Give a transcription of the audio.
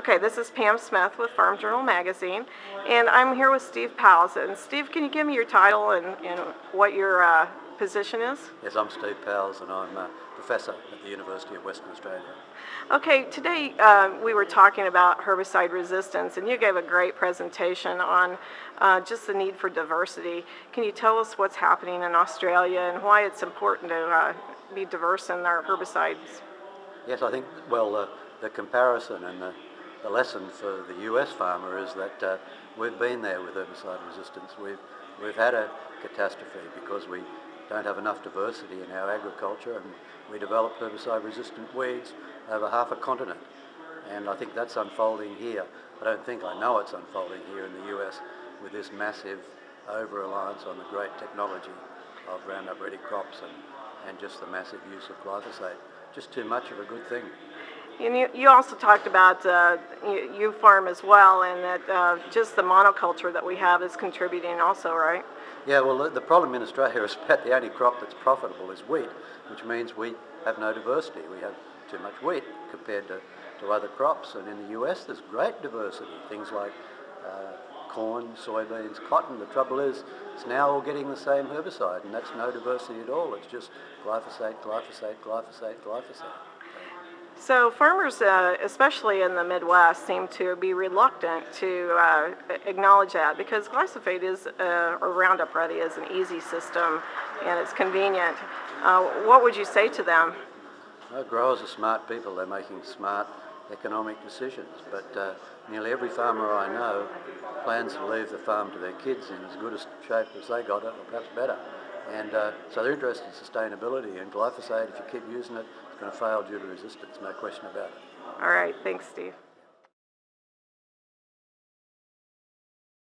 Okay, this is Pam Smith with Farm Journal Magazine, and I'm here with Steve Powles. And Steve, can you give me your title and, and what your uh, position is? Yes, I'm Steve Powles and I'm a professor at the University of Western Australia. Okay, today uh, we were talking about herbicide resistance, and you gave a great presentation on uh, just the need for diversity. Can you tell us what's happening in Australia and why it's important to uh, be diverse in our herbicides? Yes, I think, well, uh, the comparison and the, the lesson for the US farmer is that uh, we've been there with herbicide resistance. We've, we've had a catastrophe because we don't have enough diversity in our agriculture and we developed herbicide resistant weeds over half a continent. And I think that's unfolding here. I don't think I know it's unfolding here in the US with this massive over-reliance on the great technology of Roundup Ready crops and, and just the massive use of glyphosate. Just too much of a good thing. And you, you also talked about uh, you, farm as well, and that uh, just the monoculture that we have is contributing also, right? Yeah, well, the, the problem in Australia is that the only crop that's profitable is wheat, which means we have no diversity. We have too much wheat compared to, to other crops. And in the US, there's great diversity. Things like uh, corn, soybeans, cotton. The trouble is, it's now all getting the same herbicide, and that's no diversity at all. It's just glyphosate, glyphosate, glyphosate, glyphosate. So farmers, uh, especially in the Midwest, seem to be reluctant to uh, acknowledge that because glyphosate is, uh, or Roundup Ready is an easy system and it's convenient. Uh, what would you say to them? Well, growers are smart people. They're making smart economic decisions. But uh, nearly every farmer I know plans to leave the farm to their kids in as good a shape as they got it, or perhaps better. And uh, so they're interested in sustainability. And glyphosate, if you keep using it, it's going to fail due to resistance, no question about it. All right, thanks, Steve.